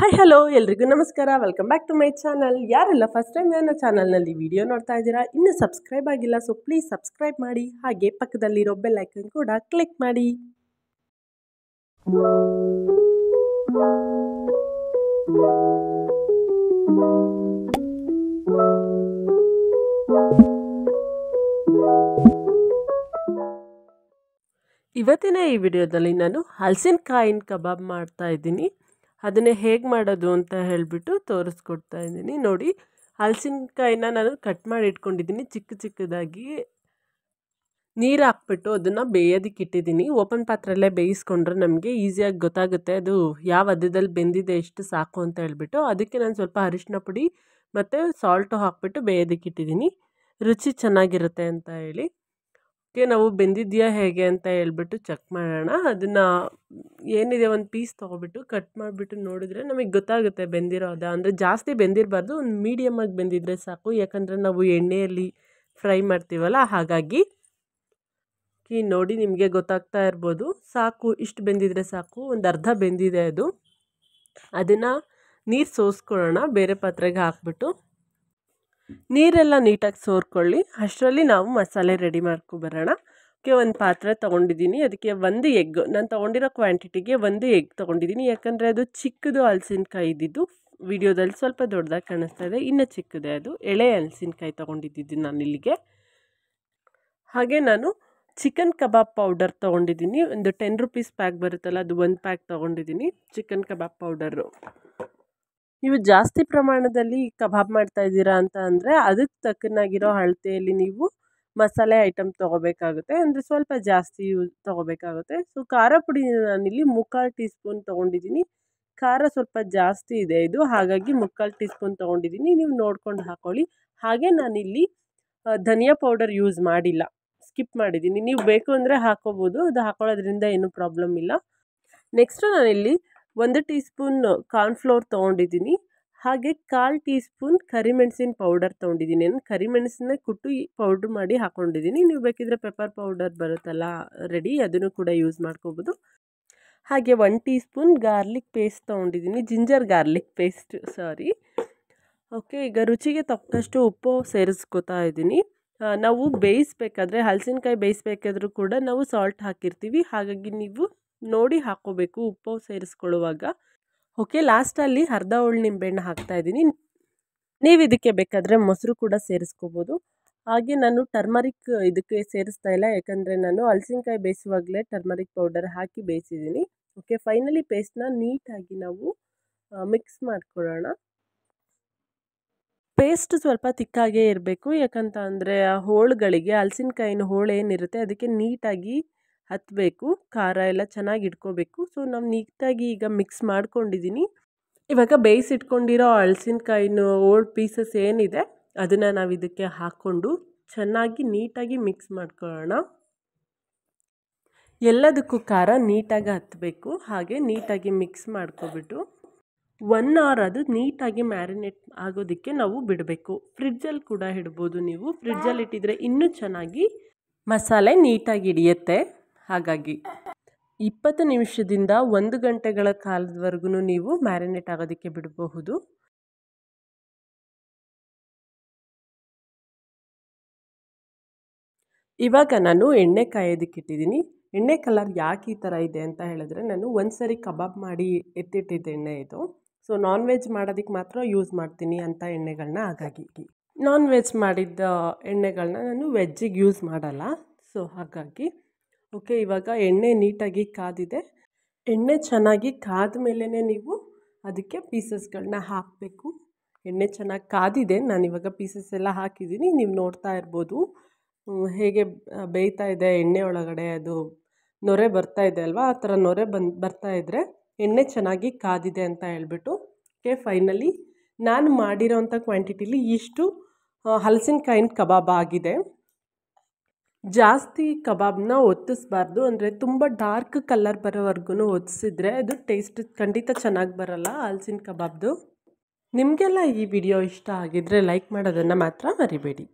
Hi hello ಎಲ್ರಿಗೂ ನಮಸ್ಕಾರ. Welcome back to my channel ಯಾರೆಲ್ಲ ಫಸ್ಟ್ ಟೈಮ್ ನನ್ನ ಚಾನಲ್ನಲ್ಲಿ ವಿಡಿಯೋ ನೋಡ್ತಾ ಇದ್ದೀರಾ, ಇನ್ನೂ ಸಬ್ಸ್ಕ್ರೈಬ್ ಆಗಿಲ್ಲ ಸೊ ಪ್ಲೀಸ್ ಸಬ್ಸ್ಕ್ರೈಬ್ ಮಾಡಿ. ಹಾಗೆ ಪಕ್ಕದಲ್ಲಿರೋ ಬೆಲ್ ಐಕನ್ ಕೂಡ ಕ್ಲಿಕ್ ಮಾಡಿ. ಇವತ್ತಿನ ಈ ವಿಡಿಯೋದಲ್ಲಿ ನಾನು ಹಲಸಿನಕಾಯಿನ ಕಬಾಬ್ ಮಾಡ್ತಾ ಇದ್ದೀನಿ. ಅದನ್ನೇ ಹೇಗೆ ಮಾಡೋದು ಅಂತ ಹೇಳಿಬಿಟ್ಟು ತೋರಿಸ್ಕೊಡ್ತಾ ಇದ್ದೀನಿ. ನೋಡಿ, ಹಲಸಿನಕಾಯಿನ ನಾನು ಕಟ್ ಮಾಡಿ ಇಟ್ಕೊಂಡಿದ್ದೀನಿ. ಚಿಕ್ಕ ಚಿಕ್ಕದಾಗಿ ನೀರು ಹಾಕ್ಬಿಟ್ಟು ಅದನ್ನು ಬೇಯೋದಕ್ಕೆ ಇಟ್ಟಿದ್ದೀನಿ. ಓಪನ್ ಪಾತ್ರೆಲ್ಲೇ ಬೇಯಿಸ್ಕೊಂಡ್ರೆ ನಮಗೆ ಈಸಿಯಾಗಿ ಗೊತ್ತಾಗುತ್ತೆ ಅದು ಯಾವ ಹದದಲ್ಲಿ ಬೆಂದಿದೆ, ಎಷ್ಟು ಸಾಕು ಅಂತ ಹೇಳ್ಬಿಟ್ಟು. ಅದಕ್ಕೆ ನಾನು ಸ್ವಲ್ಪ ಅರಿಶಿನ ಪುಡಿ ಮತ್ತು ಸಾಲ್ಟು ಹಾಕ್ಬಿಟ್ಟು ಬೇಯೋದಕ್ಕೆ ಇಟ್ಟಿದ್ದೀನಿ. ರುಚಿ ಚೆನ್ನಾಗಿರುತ್ತೆ ಅಂತ ಹೇಳಿ. ಓಕೆ, ನಾವು ಬೆಂದಿದೆಯಾ ಹೇಗೆ ಅಂತ ಹೇಳ್ಬಿಟ್ಟು ಚೆಕ್ ಮಾಡೋಣ. ಅದನ್ನು ಏನಿದೆ ಒಂದು ಪೀಸ್ ತೊಗೊಬಿಟ್ಟು ಕಟ್ ಮಾಡಿಬಿಟ್ಟು ನೋಡಿದ್ರೆ ನಮಗೆ ಗೊತ್ತಾಗುತ್ತೆ ಬೆಂದಿರೋದಾ ಅಂದರೆ ಜಾಸ್ತಿ ಬೆಂದಿರಬಾರ್ದು, ಒಂದು ಮೀಡಿಯಮ್ಮಾಗಿ ಬೆಂದಿದ್ರೆ ಸಾಕು. ಯಾಕಂದರೆ ನಾವು ಎಣ್ಣೆಯಲ್ಲಿ ಫ್ರೈ ಮಾಡ್ತೀವಲ್ಲ, ಹಾಗಾಗಿ ಈ ನೋಡಿ ನಿಮಗೆ ಗೊತ್ತಾಗ್ತಾ ಇರ್ಬೋದು. ಸಾಕು, ಇಷ್ಟು ಬೆಂದಿದ್ರೆ ಸಾಕು, ಒಂದು ಅರ್ಧ ಬೆಂದಿದೆ ಅದು. ಅದನ್ನು ನೀರು ಸೋಸ್ಕೊಳ್ಳೋಣ, ಬೇರೆ ಪಾತ್ರೆಗೆ ಹಾಕ್ಬಿಟ್ಟು. ನೀರೆಲ್ಲ ನೀಟಾಗಿ ಸೋರ್ಕೊಳ್ಳಿ. ಅಷ್ಟರಲ್ಲಿ ನಾವು ಮಸಾಲೆ ರೆಡಿ ಮಾಡ್ಕೊಬರೋಣ ಓಕೆ ಒಂದು ಪಾತ್ರೆ ತೊಗೊಂಡಿದ್ದೀನಿ. ಅದಕ್ಕೆ ಒಂದು ಎಗ್ ನಾನು ತೊಗೊಂಡಿರೋ ಕ್ವಾಂಟಿಟಿಗೆ ಒಂದು ಎಗ್ ತೊಗೊಂಡಿದ್ದೀನಿ. ಯಾಕಂದರೆ ಅದು ಚಿಕ್ಕದು ಹಲಸಿನಕಾಯಿ ಇದ್ದಿದ್ದು. ವಿಡಿಯೋದಲ್ಲಿ ಸ್ವಲ್ಪ ದೊಡ್ಡದಾಗಿ ಕಾಣಿಸ್ತಾ ಇದೆ. ಇನ್ನೂ ಚಿಕ್ಕದೇ ಅದು. ಎಳೆ ಹಲಸಿನಕಾಯಿ ತೊಗೊಂಡಿದ್ದು ನಾನು ಇಲ್ಲಿಗೆ. ಹಾಗೆ ನಾನು ಚಿಕನ್ ಕಬಾಬ್ ಪೌಡರ್ ತೊಗೊಂಡಿದ್ದೀನಿ. ಒಂದು ಟೆನ್ ರುಪೀಸ್ ಪ್ಯಾಕ್ ಬರುತ್ತಲ್ಲ, ಅದು ಒಂದು ಪ್ಯಾಕ್ ತೊಗೊಂಡಿದ್ದೀನಿ. ಚಿಕನ್ ಕಬಾಬ್ ಪೌಡರು ನೀವು ಜಾಸ್ತಿ ಪ್ರಮಾಣದಲ್ಲಿ ಕಬಾಬ್ ಮಾಡ್ತಾ ಇದ್ದೀರಾ ಅಂತ ಅಂದರೆ, ಅದಕ್ಕೆ ತಕ್ಕನಾಗಿರೋ ಅಳತೆಯಲ್ಲಿ ನೀವು ಮಸಾಲೆ ಐಟಮ್ ತೊಗೋಬೇಕಾಗುತ್ತೆ. ಅಂದರೆ ಸ್ವಲ್ಪ ಜಾಸ್ತಿ ಯೂಸ್ ತೊಗೋಬೇಕಾಗುತ್ತೆ. ಸೊ ಖಾರ ಪುಡಿ ನಾನಿಲ್ಲಿ ಮುಕ್ಕಾಲು ಟೀ ಸ್ಪೂನ್ ತೊಗೊಂಡಿದ್ದೀನಿ. ಖಾರ ಸ್ವಲ್ಪ ಜಾಸ್ತಿ ಇದೆ ಇದು. ಹಾಗಾಗಿ ಮುಕ್ಕಾಲು ಟೀ ಸ್ಪೂನ್ ತೊಗೊಂಡಿದ್ದೀನಿ. ನೀವು ನೋಡ್ಕೊಂಡು ಹಾಕ್ಕೊಳ್ಳಿ ಹಾಗೆ ನಾನಿಲ್ಲಿ ಧನಿಯಾ ಪೌಡರ್ ಯೂಸ್ ಮಾಡಿಲ್ಲ. ಸ್ಕಿಪ್ ಮಾಡಿದ್ದೀನಿ. ನೀವು ಬೇಕು ಅಂದರೆ ಹಾಕೋಬೋದು. ಅದು ಹಾಕೊಳ್ಳೋದ್ರಿಂದ ಏನೂ ಪ್ರಾಬ್ಲಮ್ ಇಲ್ಲ. ನೆಕ್ಸ್ಟು ನಾನಿಲ್ಲಿ ಒಂದು ಟೀ ಸ್ಪೂನ್ ಕಾರ್ನ್ಫ್ಲೋರ್ ತೊಗೊಂಡಿದ್ದೀನಿ. ಹಾಗೆ ಕಾಲು ಟೀ ಸ್ಪೂನ್ ಕರಿಮೆಣಸಿನ ಪೌಡರ್ ತೊಗೊಂಡಿದ್ದೀನಿ. ನಾನು ಕರಿಮೆಣಸನ್ನ ಕುಟ್ಟು ಪೌಡ್ರ್ ಮಾಡಿ ಹಾಕ್ಕೊಂಡಿದ್ದೀನಿ ನೀವು ಬೇಕಿದ್ರೆ ಪೆಪ್ಪರ್ ಪೌಡರ್ ಬರುತ್ತಲ್ಲ, ರೆಡಿ ಅದನ್ನು ಕೂಡ ಯೂಸ್ ಮಾಡ್ಕೋಬೋದು. ಹಾಗೆ one teaspoon garlic paste ತೊಗೊಂಡಿದ್ದೀನಿ. Ginger garlic paste, sorry. Okay, ಈಗ ರುಚಿಗೆ ತಕ್ಕಷ್ಟು ಉಪ್ಪು ಸೇರಿಸ್ಕೋತಾ ಇದ್ದೀನಿ. ನಾವು ಬೇಯಿಸ್ಬೇಕಾದ್ರೆ, ಹಲಸಿನಕಾಯಿ ಬೇಯಿಸ್ಬೇಕಾದ್ರೂ ಕೂಡ ನಾವು ಸಾಲ್ಟ್ ಹಾಕಿರ್ತೀವಿ. ಹಾಗಾಗಿ ನೀವು ನೋಡಿ ಹಾಕ್ಕೋಬೇಕು ಉಪ್ಪು ಸೇರಿಸ್ಕೊಳ್ಳುವಾಗ. ಓಕೆ ಲಾಸ್ಟಲ್ಲಿ ಅರ್ಧ ಹೋಳು ನಿಂಬೆಹಣ್ಣು ಹಾಕ್ತಾಯಿದ್ದೀನಿ ನೀವು ಇದಕ್ಕೆ ಬೇಕಾದರೆ ಮೊಸರು ಕೂಡ ಸೇರಿಸ್ಕೋಬೋದು. ಹಾಗೆ ನಾನು ಟರ್ಮರಿಕ್ ಇದಕ್ಕೆ ಸೇರಿಸ್ತಾ ಇಲ್ಲ, ಯಾಕಂದರೆ ನಾನು ಹಲಸಿನಕಾಯಿ ಬೇಯಿಸುವಾಗಲೇ ಟರ್ಮರಿಕ್ ಪೌಡರ್ ಹಾಕಿ ಬೇಯಿಸಿದ್ದೀನಿ. ಓಕೆ ಫೈನಲಿ ಪೇಸ್ಟ್ನ ನೀಟಾಗಿ ನಾವು ಮಿಕ್ಸ್ ಮಾಡ್ಕೊಳ್ಳೋಣ. ಪೇಸ್ಟ್ ಸ್ವಲ್ಪ ತಿಕ್ಕಾಗೇ ಇರಬೇಕು, ಯಾಕಂತ ಅಂದರೆ ಹೋಳುಗಳಿಗೆ ಹಲಸಿನಕಾಯಿನ ಹೋಳು ಏನಿರುತ್ತೆ, ಅದಕ್ಕೆ ನೀಟಾಗಿ ಹತ್ತಬೇಕು ಖಾರ ಎಲ್ಲ ಚೆನ್ನಾಗಿ ಇಟ್ಕೋಬೇಕು. ಸೊ ನಾವು ನೀಟಾಗಿ ಈಗ ಮಿಕ್ಸ್ ಮಾಡ್ಕೊಂಡಿದ್ದೀನಿ ಇವಾಗ ಬೇಯಿಸಿಟ್ಕೊಂಡಿರೋ ಹಳಸಿನ್ಕಾಯಿನ ಓಲ್ಡ್ ಪೀಸಸ್ ಏನಿದೆ, ಅದನ್ನು ನಾವು ಇದಕ್ಕೆ ಹಾಕ್ಕೊಂಡು ಚೆನ್ನಾಗಿ ನೀಟಾಗಿ ಮಿಕ್ಸ್ ಮಾಡ್ಕೊಳ್ಳೋಣ. ಎಲ್ಲದಕ್ಕೂ ಖಾರ ನೀಟಾಗಿ ಹತ್ತಬೇಕು ಹಾಗೆ ನೀಟಾಗಿ ಮಿಕ್ಸ್ ಮಾಡ್ಕೊಬಿಟ್ಟು ಒನ್ ಅವರ್ ಅದು ನೀಟಾಗಿ ಮ್ಯಾರಿನೇಟ್ ಆಗೋದಕ್ಕೆ ನಾವು ಬಿಡಬೇಕು. ಫ್ರಿಡ್ಜಲ್ಲಿ ಕೂಡ ಇಡ್ಬೋದು ನೀವು. ಫ್ರಿಡ್ಜಲ್ಲಿ ಇಟ್ಟಿದ್ರೆ ಇನ್ನೂ ಚೆನ್ನಾಗಿ ಮಸಾಲೆ ನೀಟಾಗಿ ಹಿಡಿಯುತ್ತೆ. ಹಾಗಾಗಿ ಇಪ್ಪತ್ತು ನಿಮಿಷದಿಂದ ಒಂದು ಗಂಟೆಗಳ ಕಾಲದವರೆಗೂ ನೀವು ಮ್ಯಾರಿನೇಟ್ ಆಗೋದಕ್ಕೆ ಬಿಡಬಹುದು. ಇವಾಗ ನಾನು ಎಣ್ಣೆ ಕಾಯೋದಕ್ಕೆ ಇಟ್ಟಿದ್ದೀನಿ. ಎಣ್ಣೆ ಕಲರ್ ಯಾಕೆ ಈ ಥರ ಇದೆ ಅಂತ ಹೇಳಿದ್ರೆ ನಾನು ಒಂದು ಸರಿ ಕಬಾಬ್ ಮಾಡಿ ಎತ್ತಿಟ್ಟಿದ್ದೆ ಎಣ್ಣೆ ಇದು. ಸೊ ನಾನ್ ವೆಜ್ ಮಾಡೋದಕ್ಕೆ ಮಾತ್ರ ಯೂಸ್ ಮಾಡ್ತೀನಿ ಅಂತ ಎಣ್ಣೆಗಳನ್ನ ಹಾಗಾಗಿ. ನಾನ್ ವೆಜ್ ಮಾಡಿದ್ದ ಎಣ್ಣೆಗಳನ್ನ ನಾನು ವೆಜ್ಜಿಗೆ ಯೂಸ್ ಮಾಡಲ್ಲ. ಸೊ, ಹಾಗಾಗಿ ಓಕೆ, ಇವಾಗ ಎಣ್ಣೆ ನೀಟಾಗಿ ಕಾದಿದೆ. ಎಣ್ಣೆ ಚೆನ್ನಾಗಿ ಕಾದ ಮೇಲೇ ನೀವು ಅದಕ್ಕೆ ಪೀಸಸ್ಗಳನ್ನ ಹಾಕಬೇಕು. ಎಣ್ಣೆ ಚೆನ್ನಾಗಿ ಕಾದಿದೆ ನಾನು ಇವಾಗ ಪೀಸಸ್ ಎಲ್ಲ ಹಾಕಿದ್ದೀನಿ, ನೀವು ನೋಡ್ತಾ ಇರ್ಬೋದು. ಹೇಗೆ ಬೇಯ್ತಾ ಇದೆ ಎಣ್ಣೆ ಒಳಗಡೆ, ಅದು ನೊರೆ ಬರ್ತಾ ಇದೆ ಅಲ್ವಾ? ಆ ಥರ ನೊರೆ ಬಂದು, ಬರ್ತಾ ಇದ್ದರೆ ಎಣ್ಣೆ ಚೆನ್ನಾಗಿ ಕಾದಿದೆ ಅಂತ ಹೇಳ್ಬಿಟ್ಟು, ಓಕೆ, ಫೈನಲಿ ನಾನು ಮಾಡಿರೋವಂಥ ಕ್ವಾಂಟಿಟಿಲಿ ಇಷ್ಟು ಹಲಸಿನಕಾಯಿನ ಕಬಾಬ್ ಆಗಿದೆ. ಜಾಸ್ತಿ ಕಬಾಬ್ನ ಒತ್ತಿಸ್ಬಾರ್ದು. ಅಂದರೆ ತುಂಬ ಡಾರ್ಕ್ ಕಲರ್ ಬರೋವರೆಗೂ ಒತ್ತಿಸಿದ್ರೆ ಅದು ಟೇಸ್ಟ್ ಖಂಡಿತ ಚೆನ್ನಾಗಿ ಬರಲ್ಲ ಹಲ್ಸಿನ ಕಬಾಬ್ದು. ನಿಮಗೆಲ್ಲ ಈ ವಿಡಿಯೋ ಇಷ್ಟ ಆಗಿದ್ದರೆ ಲೈಕ್ ಮಾಡೋದನ್ನು ಮಾತ್ರ ಮರಿಬೇಡಿ.